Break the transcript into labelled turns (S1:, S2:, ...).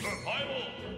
S1: Survival!